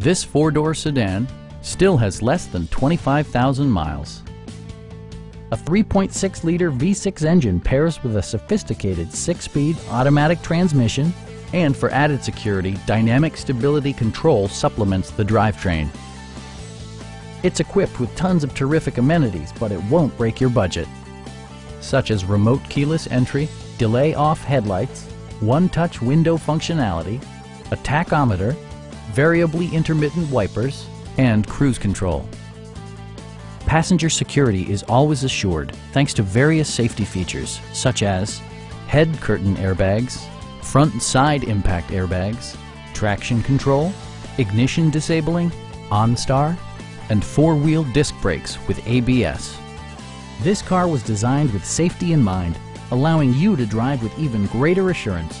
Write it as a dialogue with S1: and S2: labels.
S1: This four-door sedan still has less than 25,000 miles. A 3.6-liter V6 engine pairs with a sophisticated six-speed automatic transmission, and for added security, dynamic stability control supplements the drivetrain. It's equipped with tons of terrific amenities, but it won't break your budget, such as remote keyless entry, delay off headlights, one-touch window functionality, a tachometer, variably intermittent wipers, and cruise control. Passenger security is always assured thanks to various safety features such as head curtain airbags, front and side impact airbags, traction control, ignition disabling, OnStar, and four-wheel disc brakes with ABS. This car was designed with safety in mind, allowing you to drive with even greater assurance.